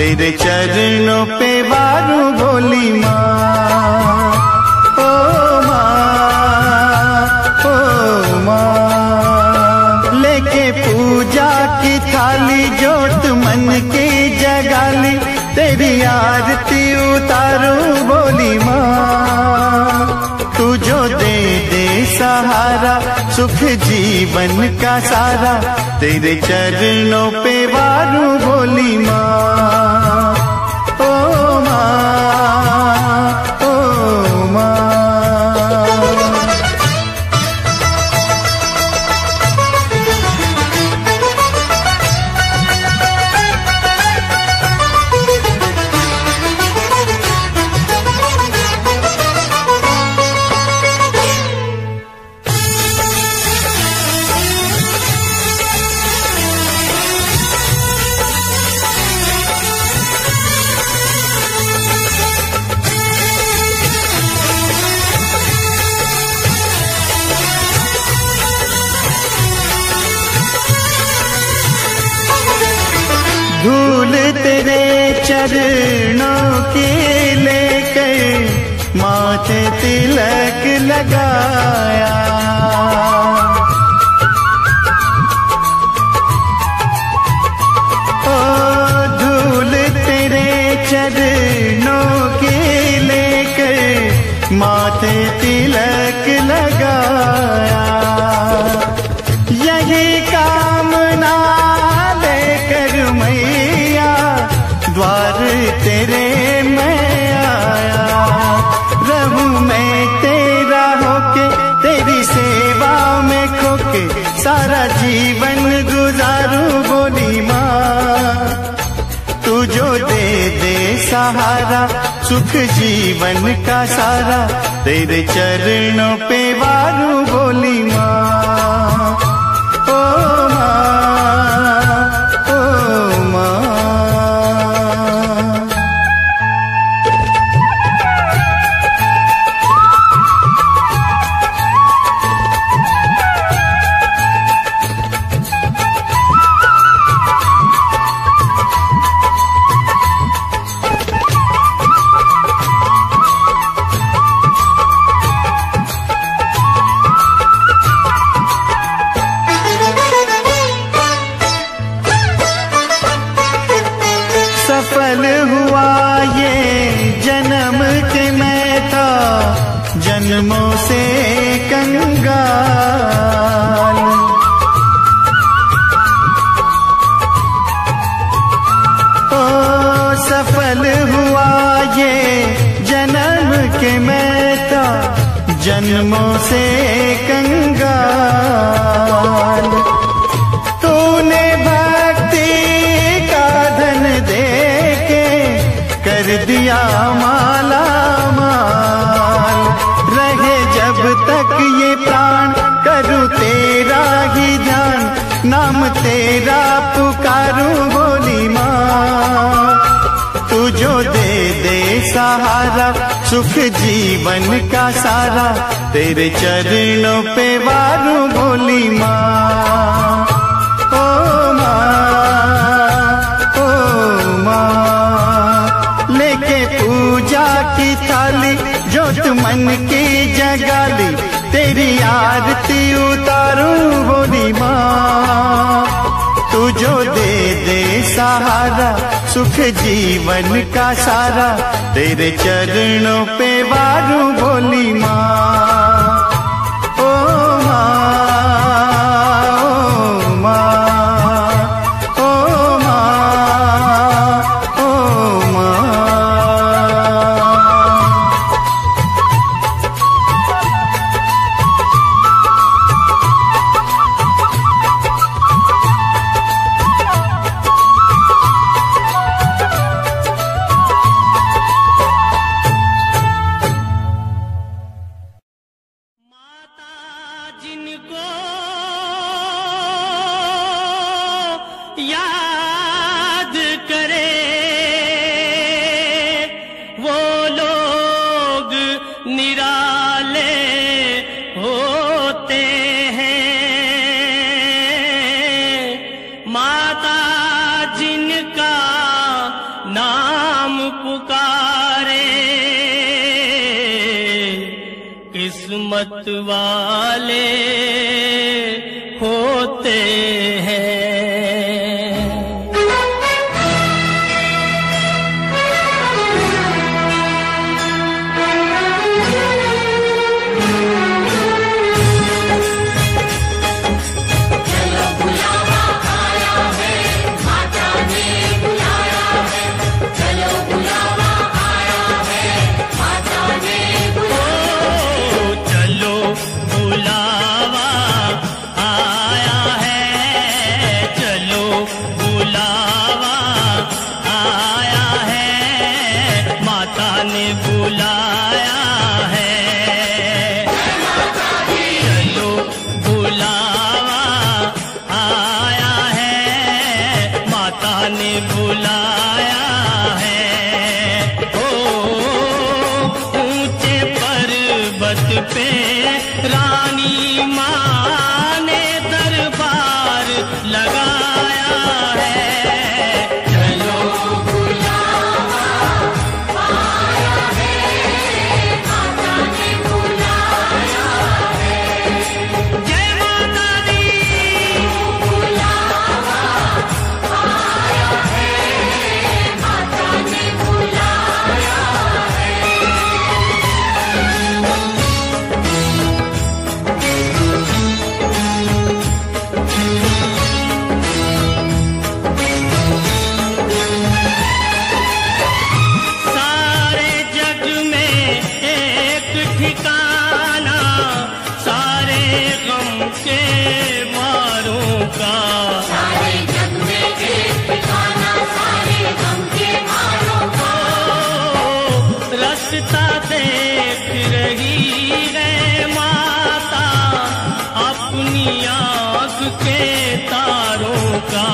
तेरे चरणों पे बारू बोली माँ। ओ माँ ओ माँ। लेके पूजा की थाली जोत मन की जगाली। तेरी आरती उतारू बोली माँ। तू जो दे दे सहारा, सुख जीवन का सारा। तेरे चरणों पे बारू बोली सुख जीवन का सारा। तेरे चरणों पे वारू बोली माँ। जीवन का सारा, तेरे चरणों पे वारू बोली माँ। ओ माँ ओ माँ, लेके पूजा की थाली, जोत मन की जगा ली तेरी आरती उतारू बोली माँ। तू जो दे दे सहारा, सुख जीवन का सारा, तेरे चरणों पे वारू बोली माँ। बरसता देख रही है माता अपनी आँख के तारों का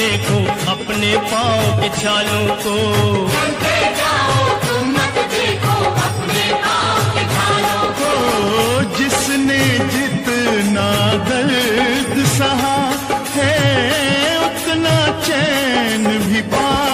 देखो अपने पाँव के छालों को। जिसने जितना दर्द सहा है, उतना चैन भी पा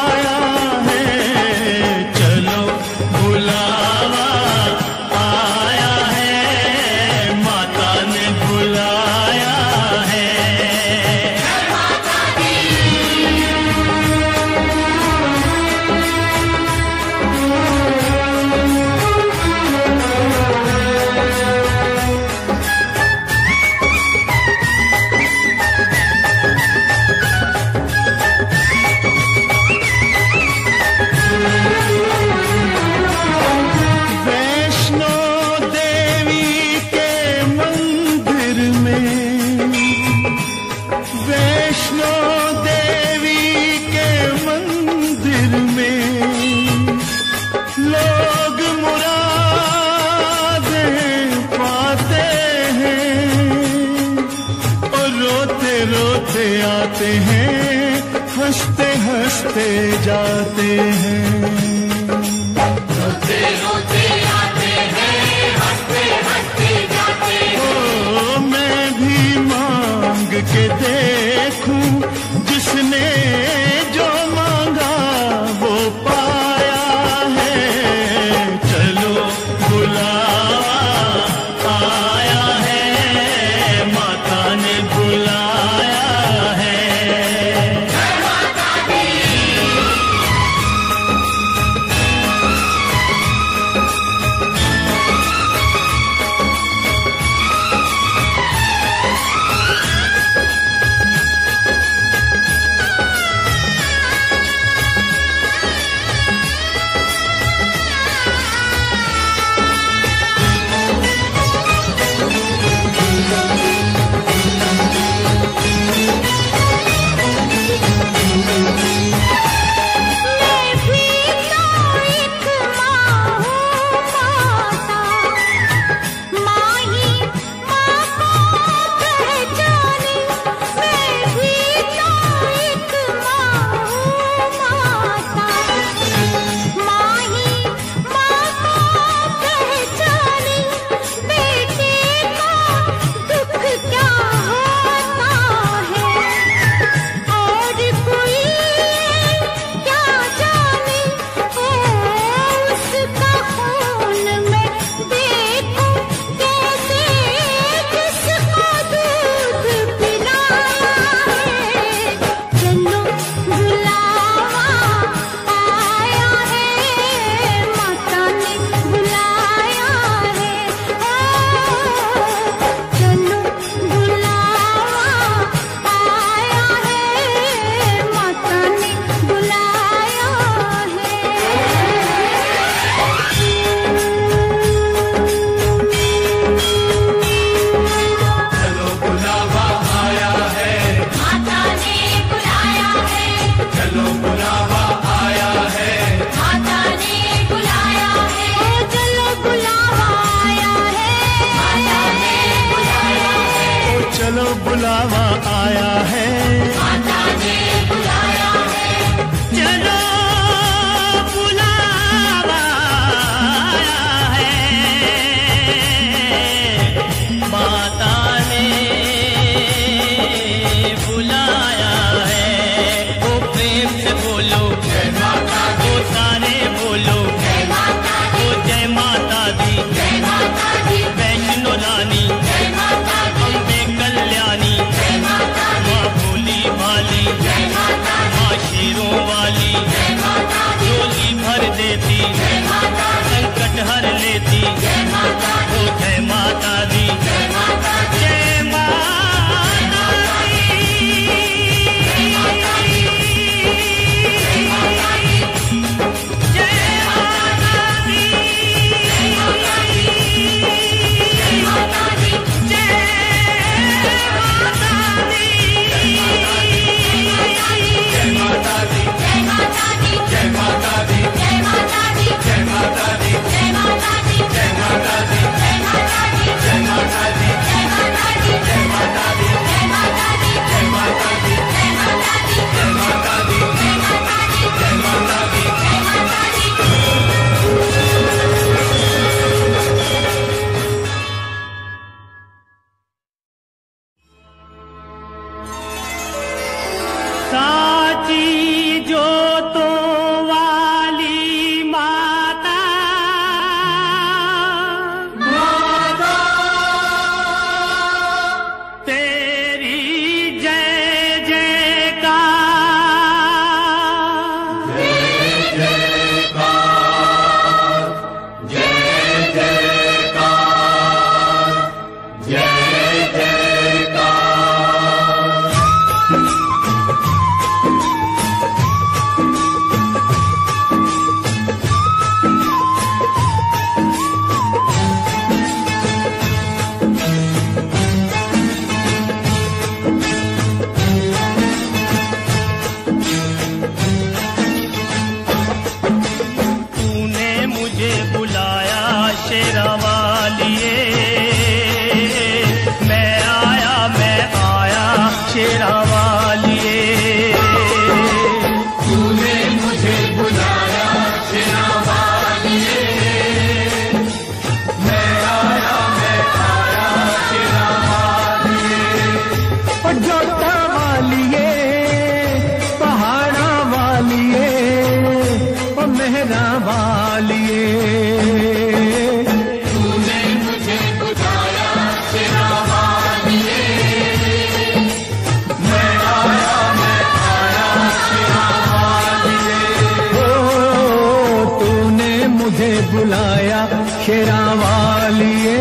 बुलाया शेरा वालिए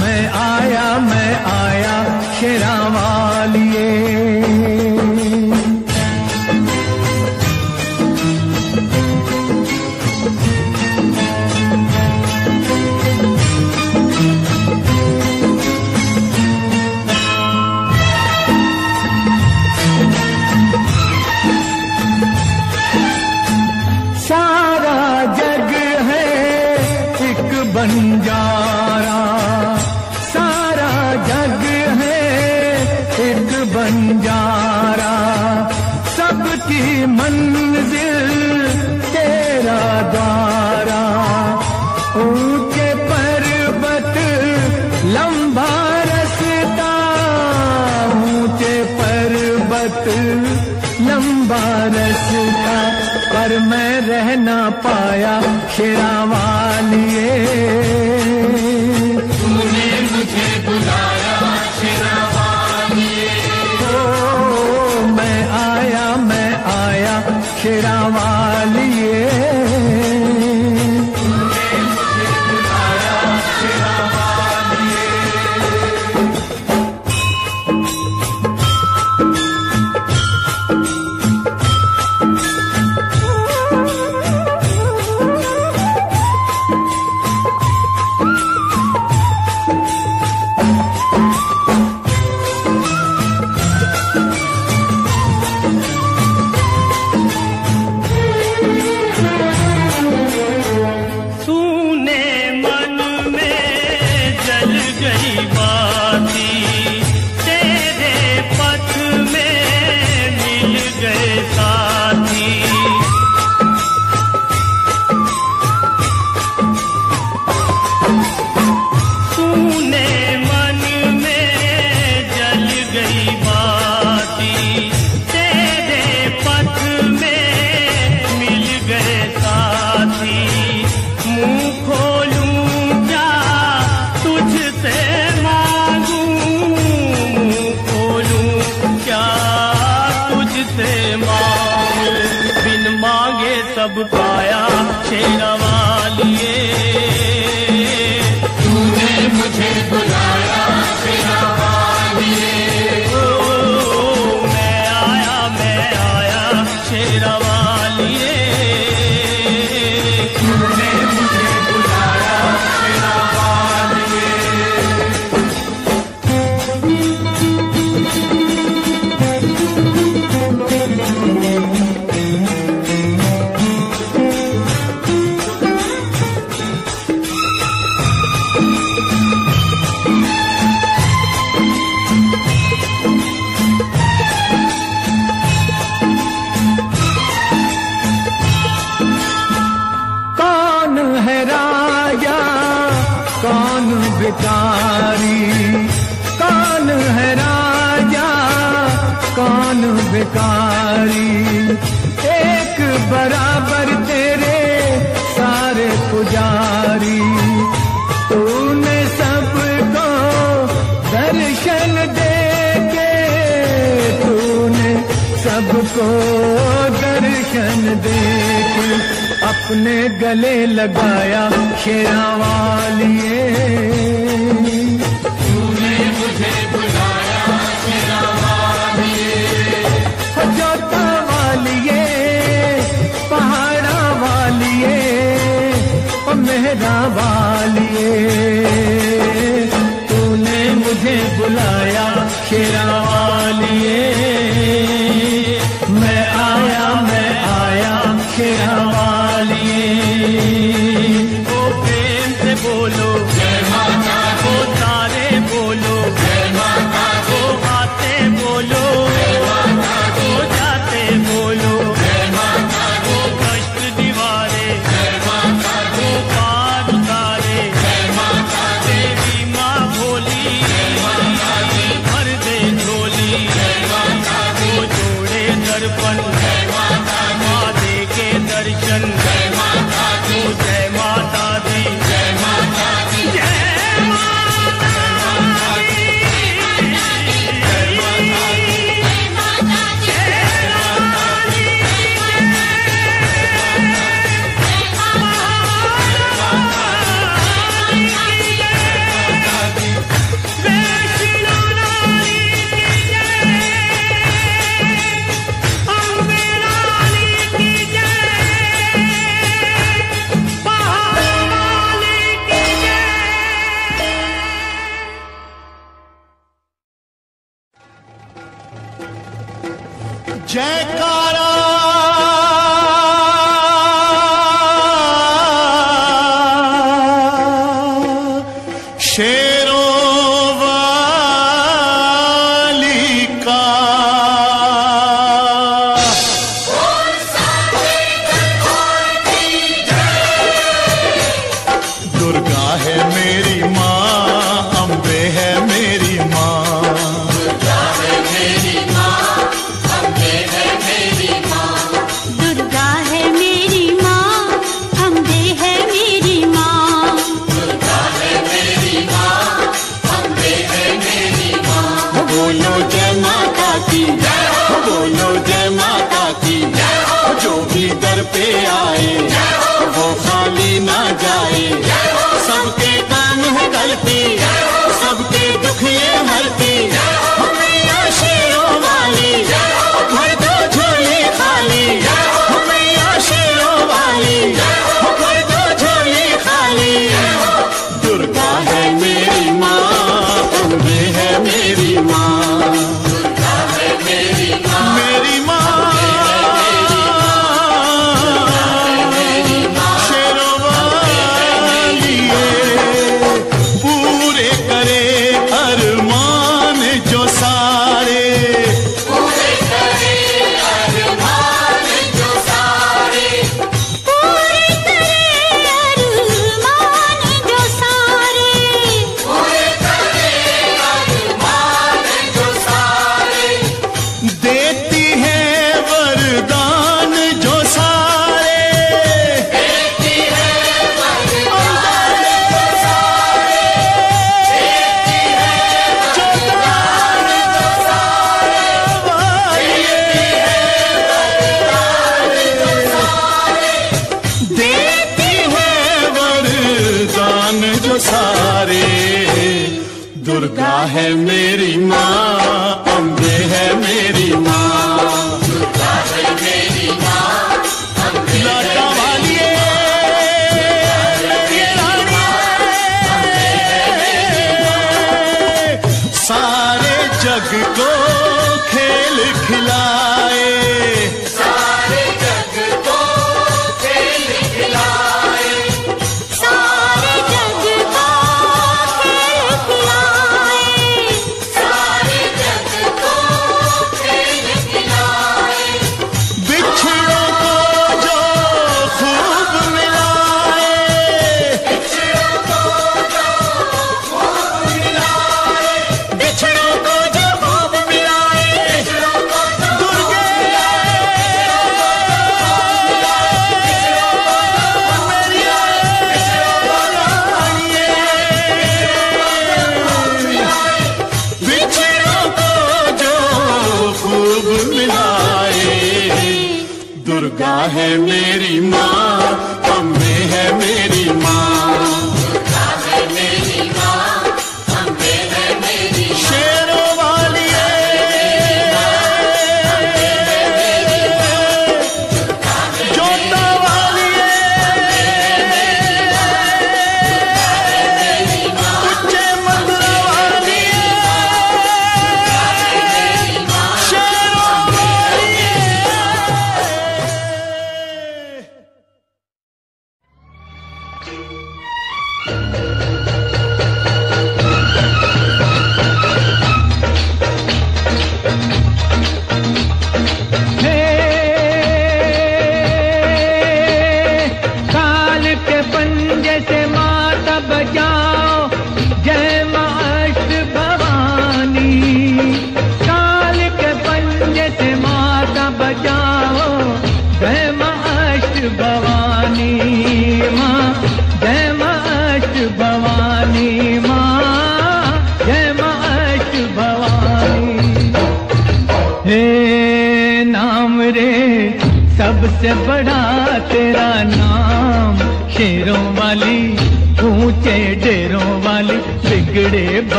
मैं आया मैं आया शेरा वालिए Shena गले लगाया शेरा वालिए तूने वालिए पहाड़ा वालिए मेहरा वालिए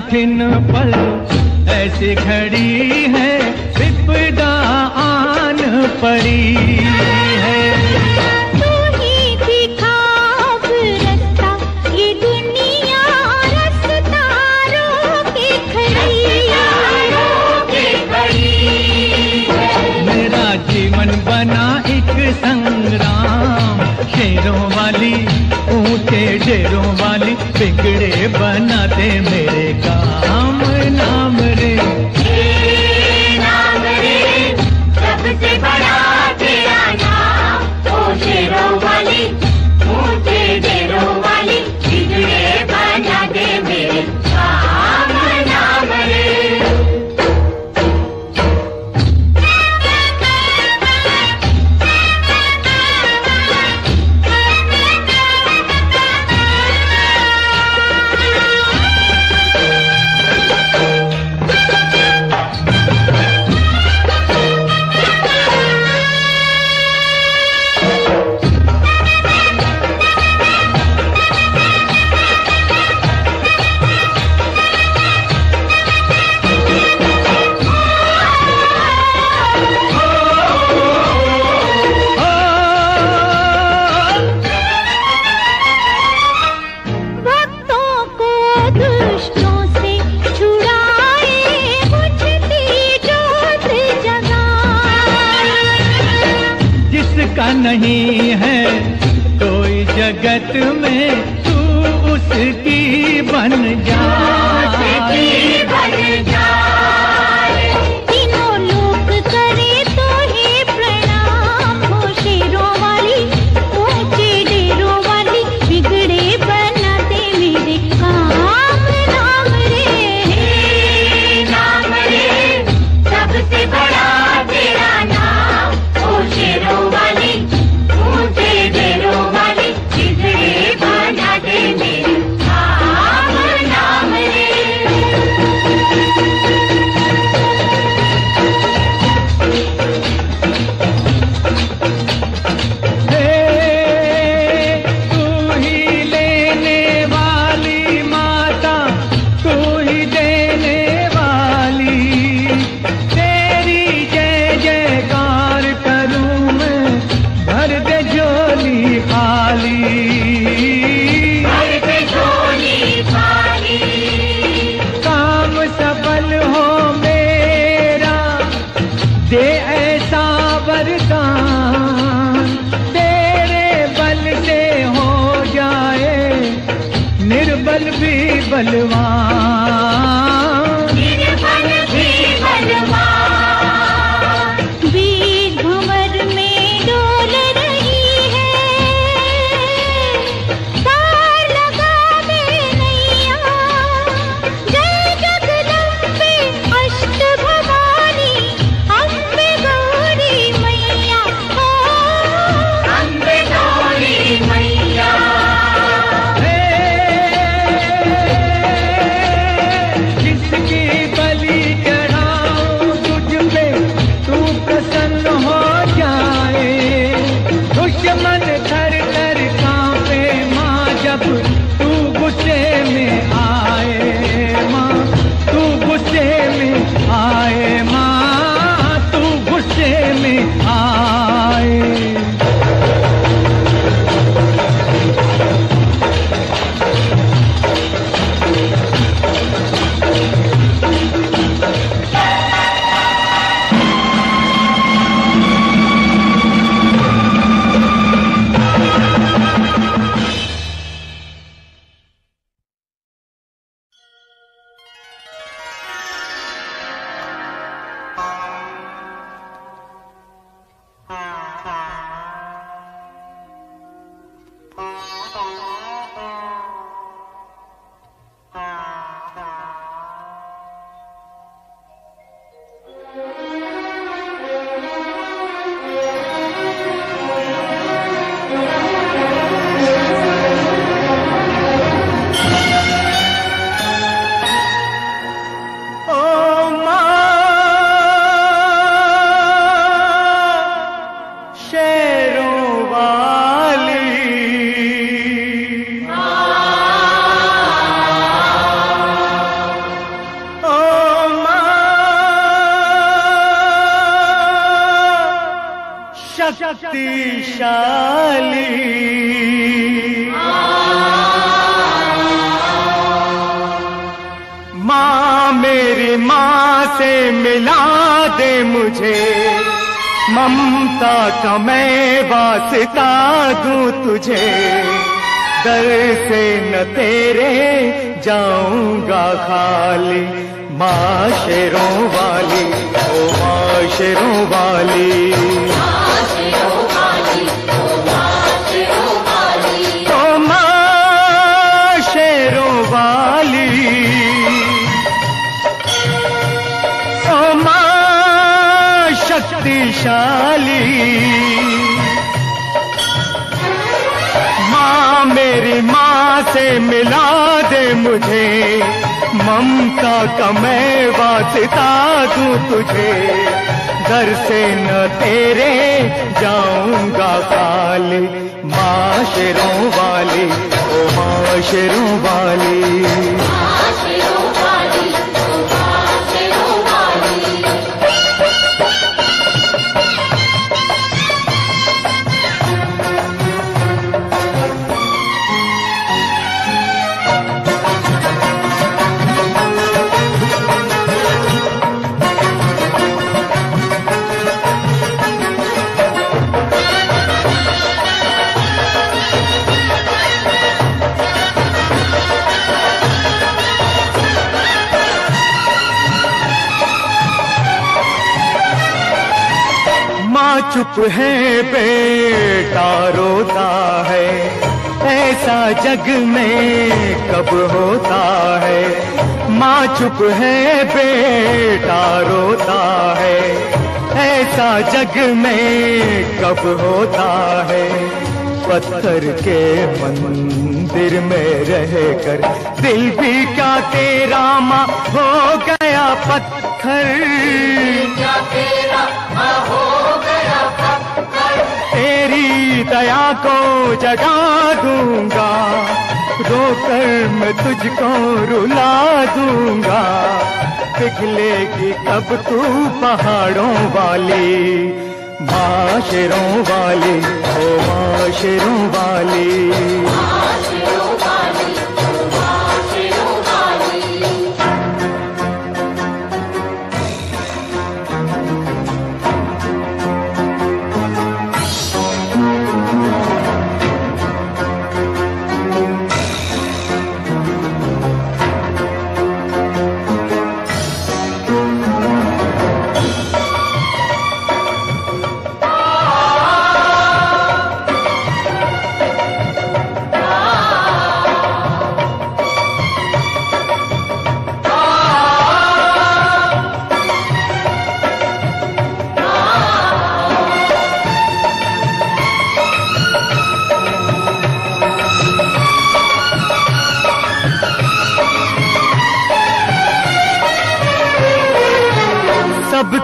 कठिन पल ऐसी घड़ी मन का मैं वास्ता दू तुझे। दर से न तेरे जाऊँगा खाली। माशरों वाली, ओ माशरों का मैं वास्ता तू तुझे। घर से न तेरे जाऊँगा खाली माशरों वाली, ओ माशरों वाली। चुप है बेटा रोता है। ऐसा जग में कब होता है? माँ चुप है, बेटा रोता है। ऐसा जग में कब होता है? पत्थर के मंदिर में रहकर दिल भी क्या तेरा माँ हो गया पत्थर? तेरी दया को जगा दूँगा। रोकर मैं तुझको रुला दूँगा। पिघलेगी कब तू पहाड़ों वाली, माशरों वाली, ओ माशरों वाली।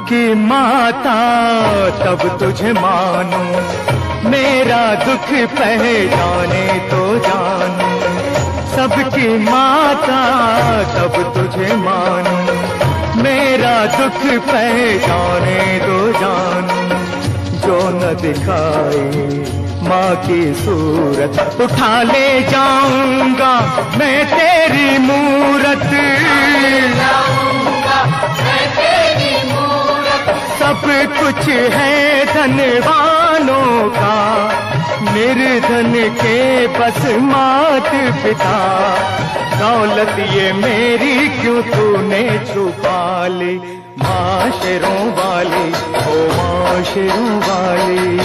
सबकी माता, तब तुझे मानू। मेरा दुख पहचाने तो जानू। सबकी माता, तब तुझे मानू। मेरा दुख पहचाने तो जानू। जो न दिखाई माँ की सूरत, उठा ले जाऊँगा मैं तेरी मूरत। सब कुछ है धनवानों का। निर्धन के बस मात पिता दौलत ये मेरी क्यों तूने छुपा ली माशरों वाली, ओ माशरों वाली।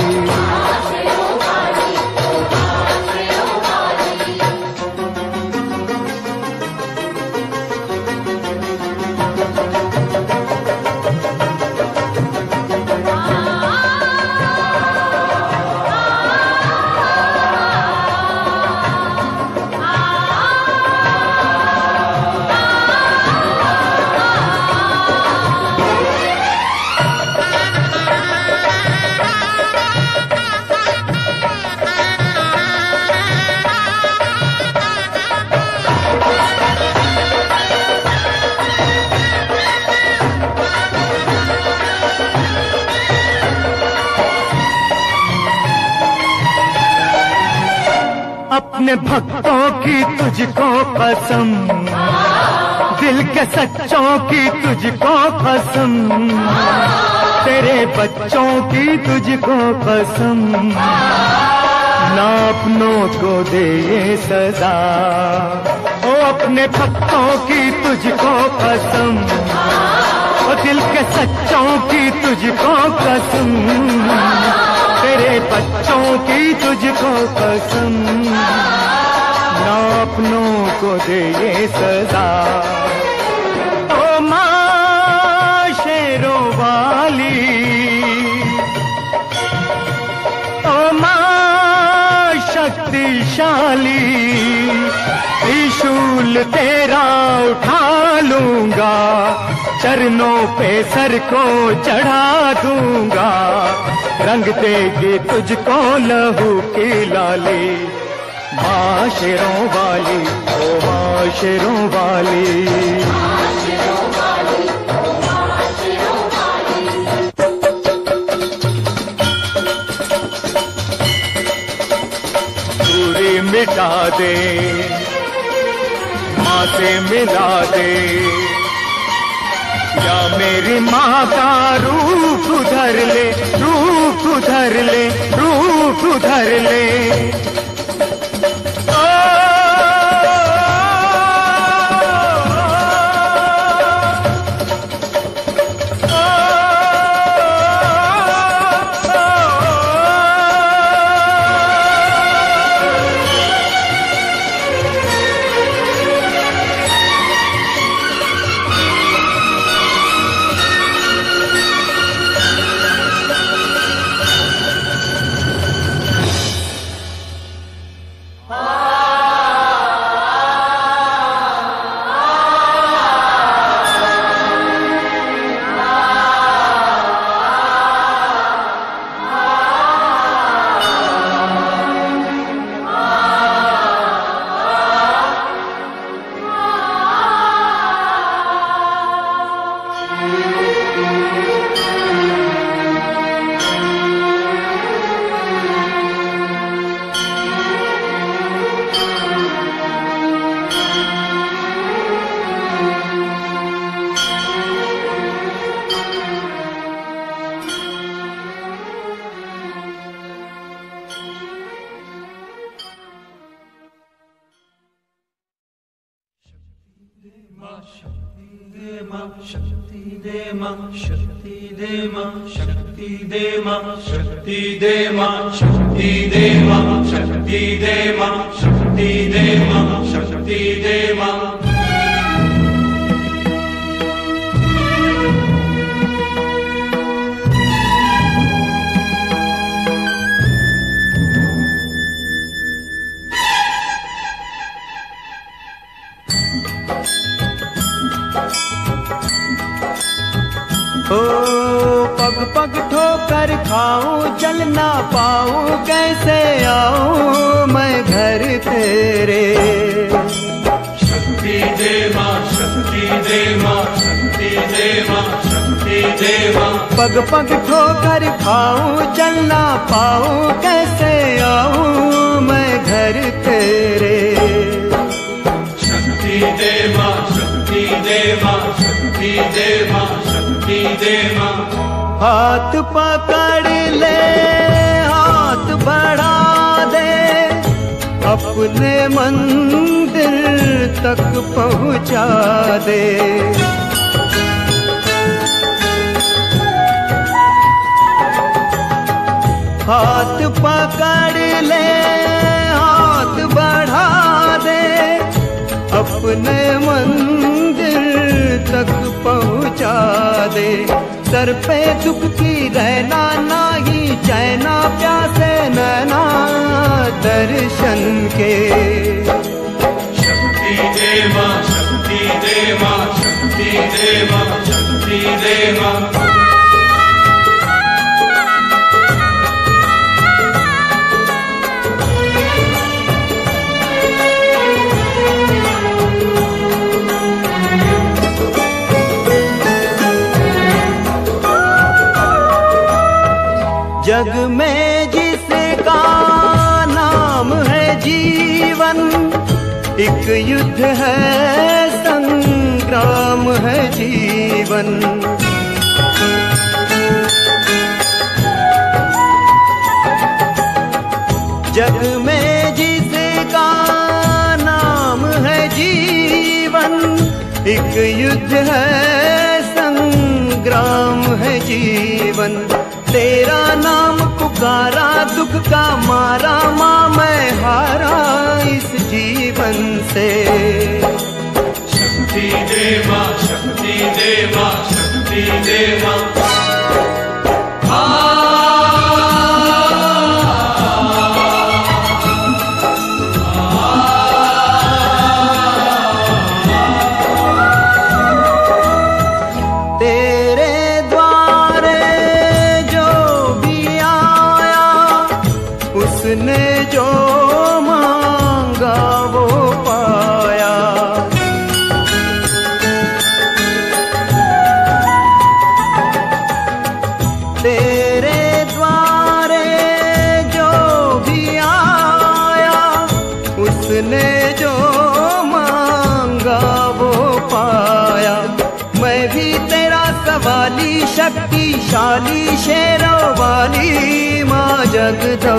कसम। दिल के सच्चों की तुझको कसम। तेरे बच्चों की तुझको कसम। ना अपनों को दे ये सजा। ओ अपने भक्तों की तुझको कसम। ओ दिल के सच्चों की तुझको कसम। तेरे बच्चों की तुझको कसम। ना अपनों को दे ये सजा। ओ माँ, शेरों वाली। ओ माँ, शक्तिशाली। त्रिशूल तेरा उठा लूँगा, चरणों पे सर को चढ़ा दूँगा। रंग देगी तुझको लहू की लाली। माँ शेरों वाली, ओ माँ शेरों वाली। दूरी मिटा दे माँ से मिला दे। या मेरी माँ का रूप उधर ले, रूप उधर ले, रूप उधर ले। शक्ति दे माँ जग में जिसका नाम है जीवन एक युद्ध है संग्राम है जीवन। जग में जिसका नाम है जीवन, एक युद्ध है, संग्राम है जीवन। तेरा नाम पुकारा, दुख का मारा, माँ मैं हारा इस जीवन से। Shakti Deva, Shakti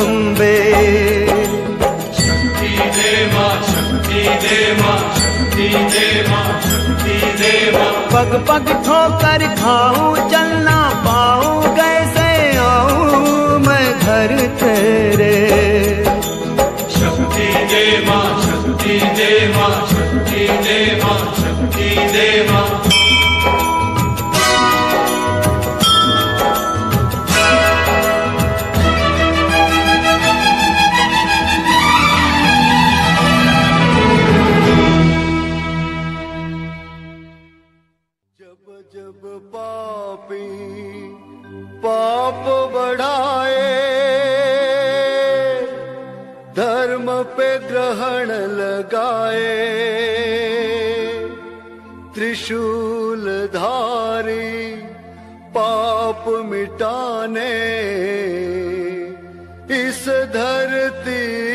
अम्बे शक्ति दे शक्ति देवा शक्ति देवा शक्ति देवा पग पग ठोकर खाऊं चलना पाऊँ कैसे आऊँ मैं घर तेरे। शक्ति देवा शक्ति देवा शक्ति देवा शक्ति देवा धर्म पे ग्रहण लगाए। त्रिशूल धारी पाप मिटाने। इस धरती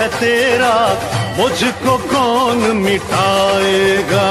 है तेरा मुझको कौन मिटाएगा?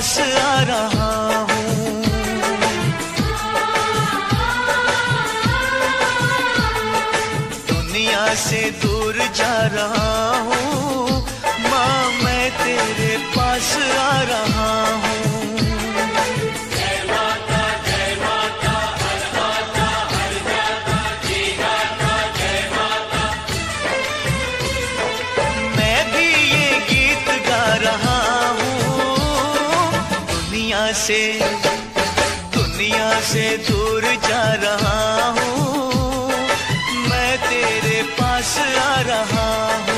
पास आ रहा हूँ। दुनिया से दूर जा रहा हूँ। से दूर जा रहा हूँ। मैं तेरे पास आ रहा हूँ।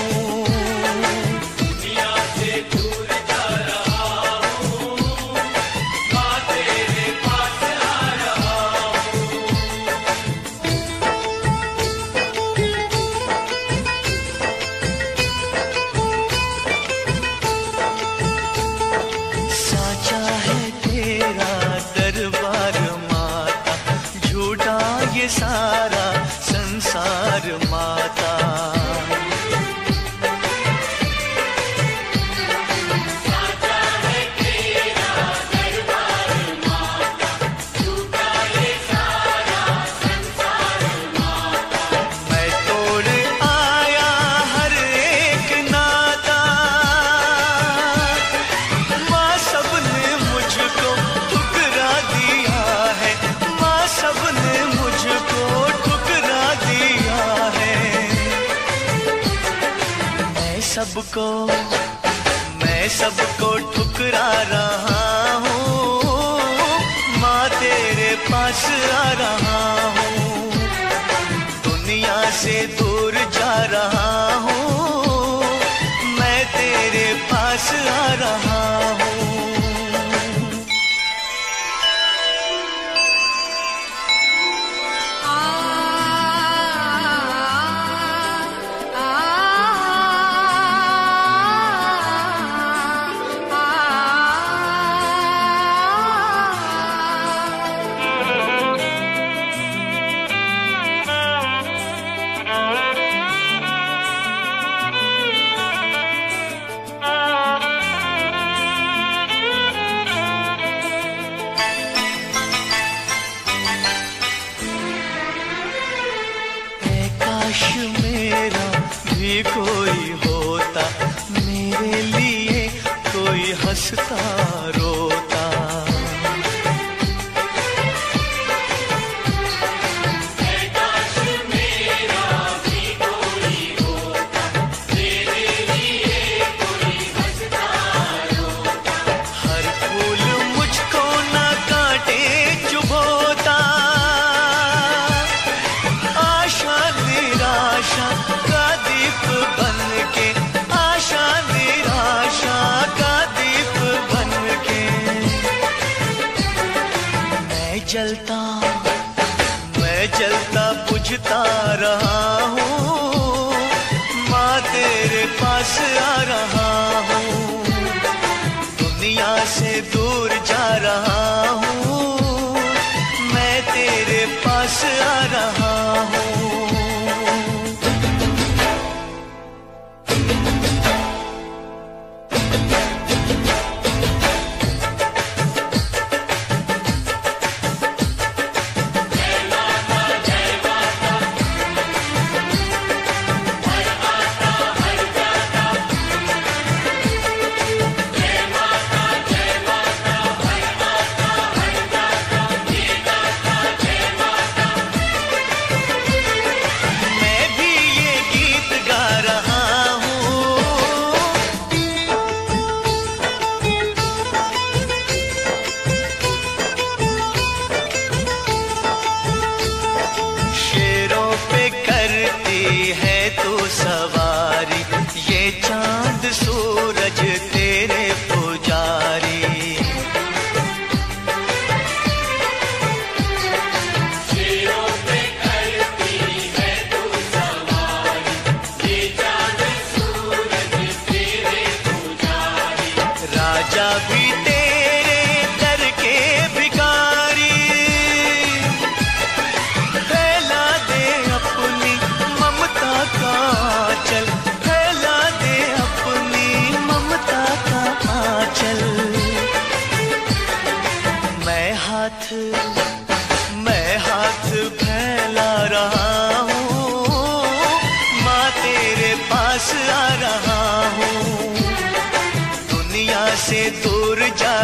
कोई होता मेरे लिए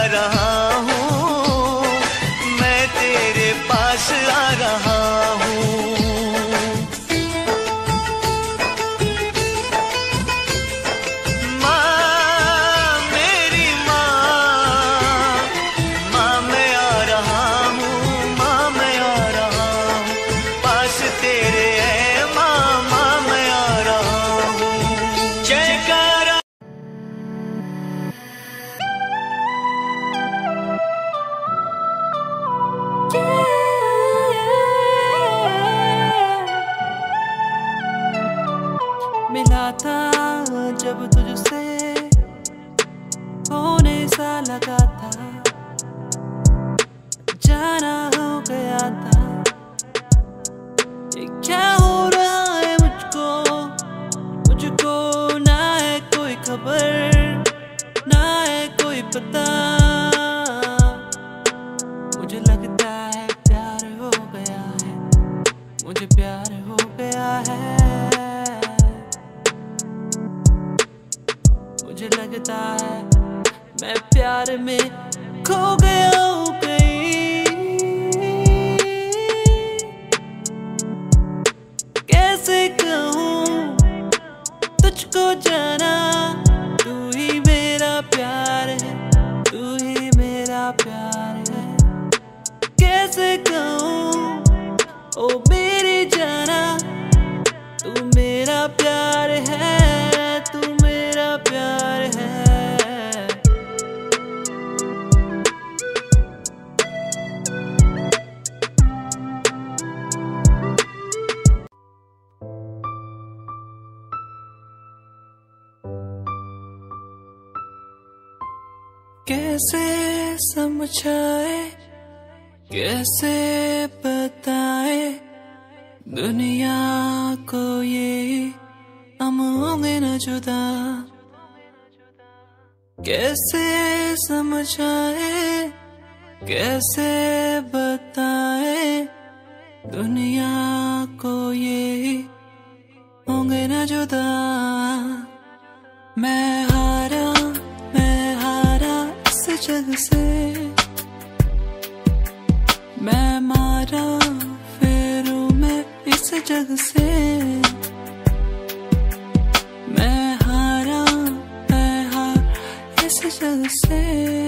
रहा कैसे समझाए, कैसे बताए दुनिया को ये होंगे ना जुदा। मैं हारा मैं हारा इस जग से। मैं मारा, फिर मैं इस जग से। shall say.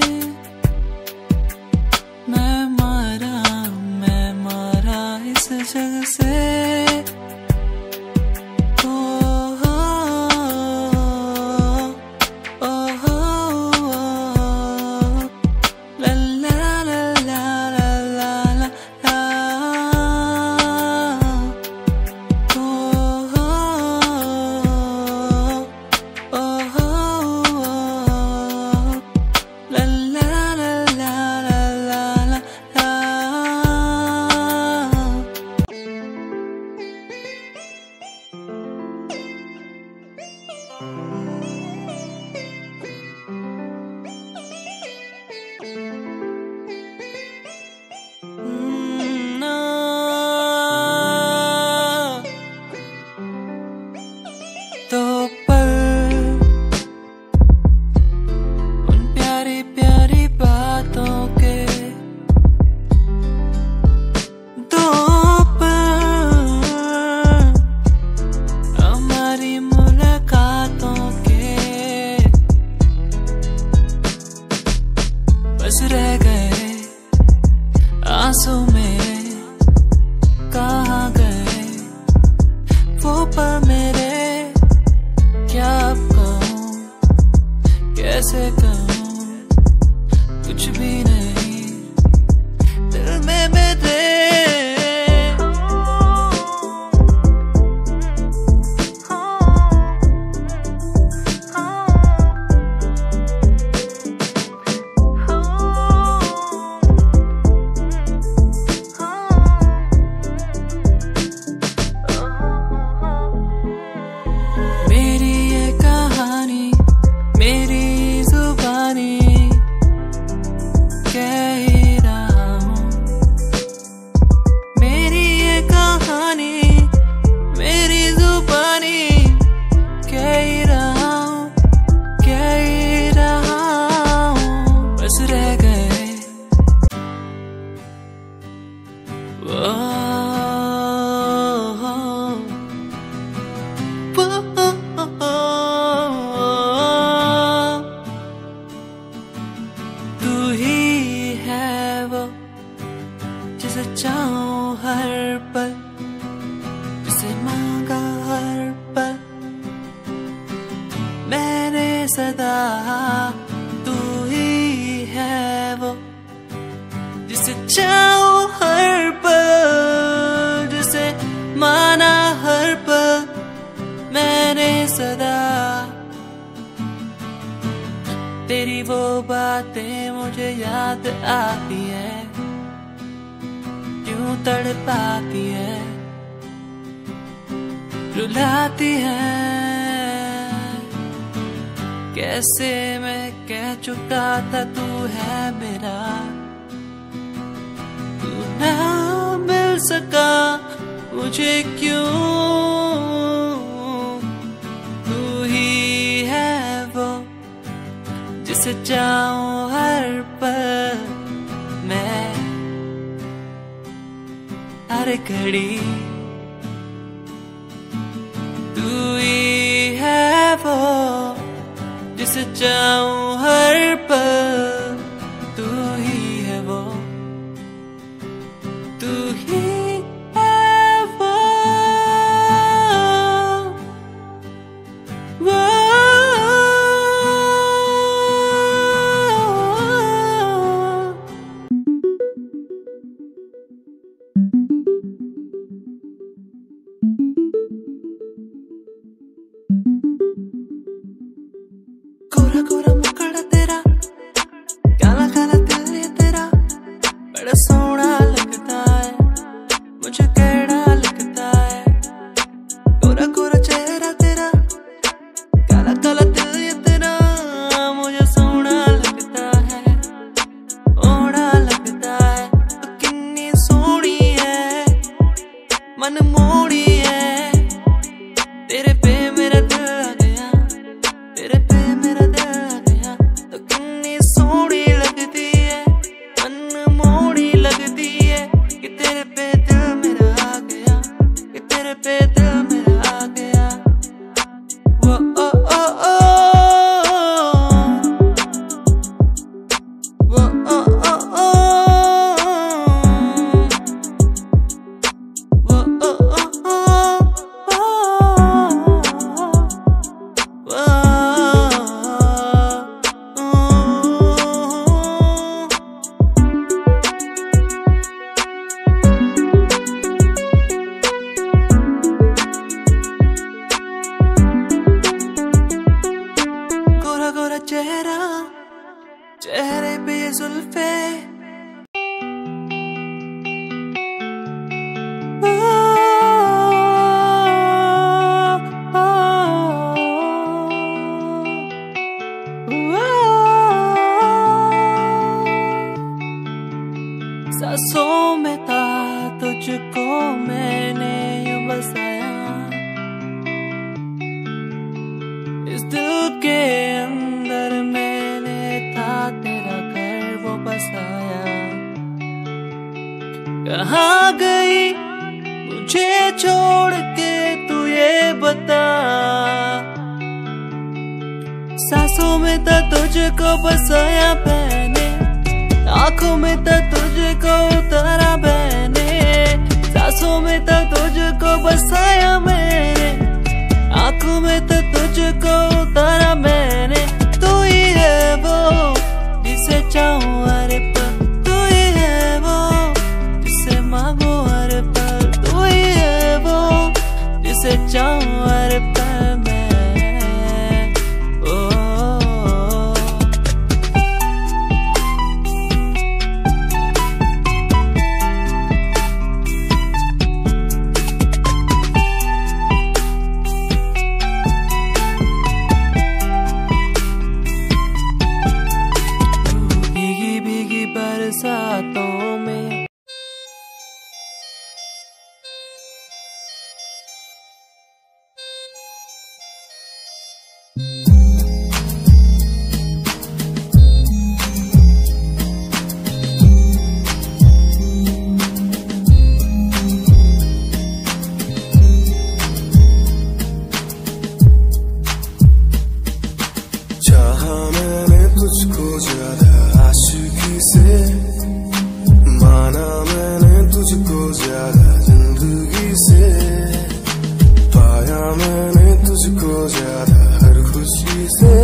मैंने तुझको ज़्यादा हर खुशी से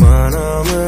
माना मैं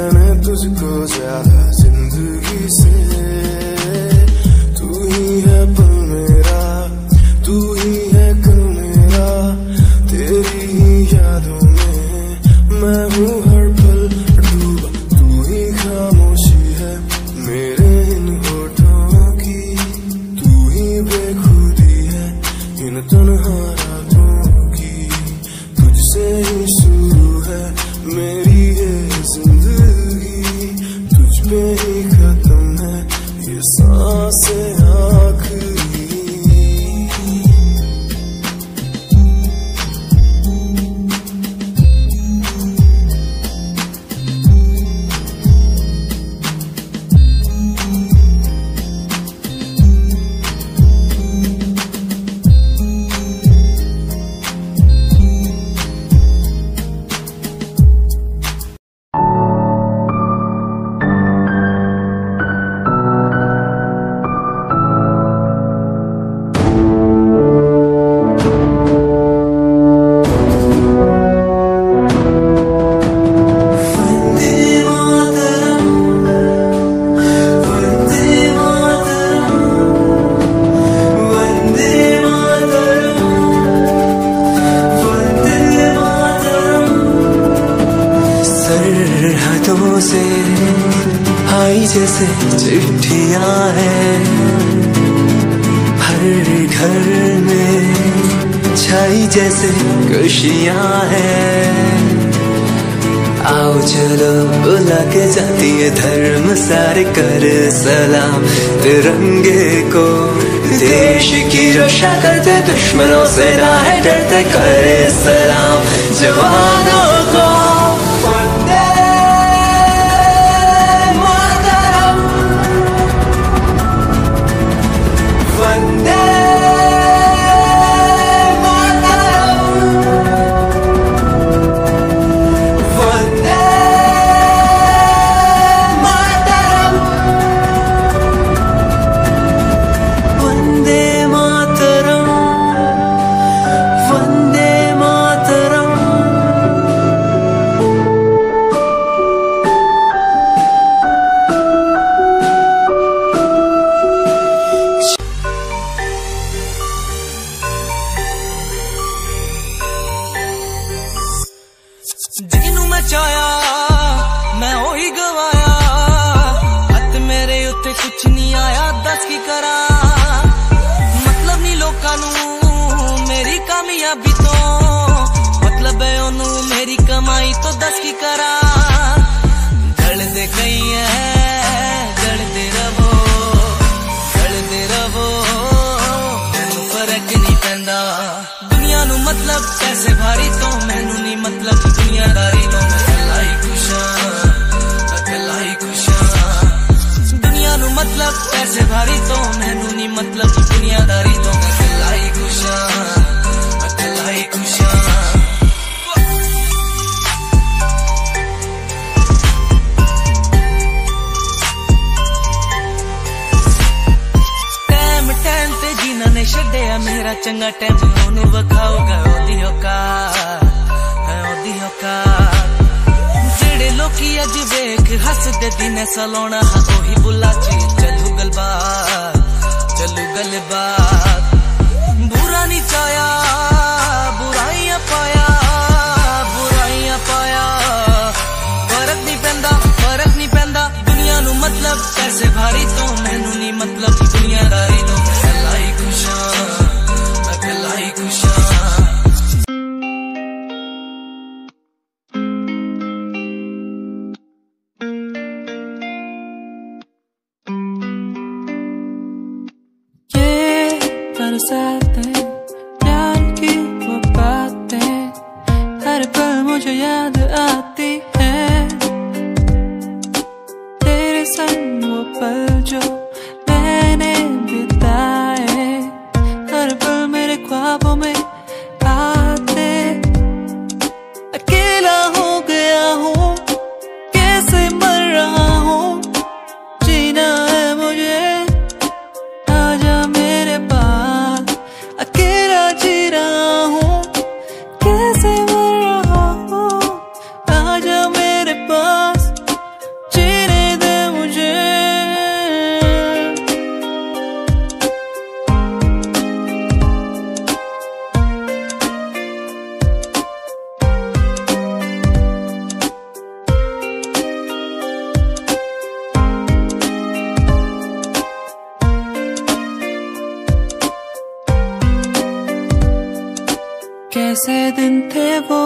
कैसे दिन थे वो,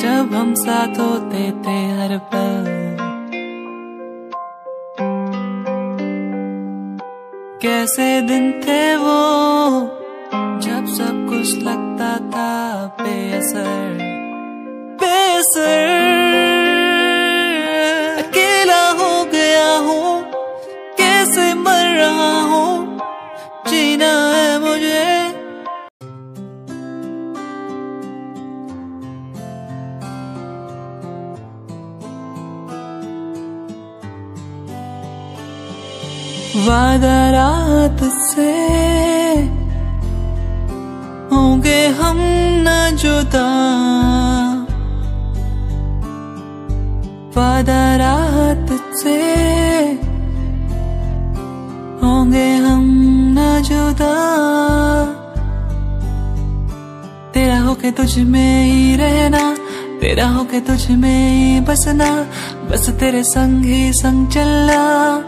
जब हम साथ होते थे हर पल। कैसे दिन थे वो, जब सब कुछ लगता था बेअसर बेअसर। अकेला हो गया हूँ, कैसे मर रहा हूँ, जीना है मुझे। वादा रात से होंगे हम न जुदा। वादा रात से होंगे हम न जुदा। तेरा होके तुझ में ही रहना, तेरा होके तुझ में ही बसना, बस तेरे संग ही संग चलना।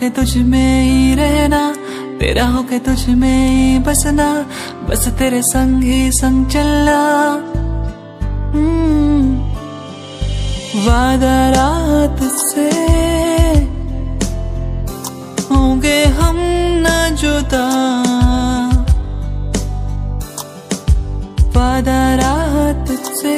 होके तुझ में ही रहना तेरा होके तुझ में ही बसना बस तेरे संग ही संग चलना। हम्म, वादा रात से होंगे हम न जुदा। वादा रात से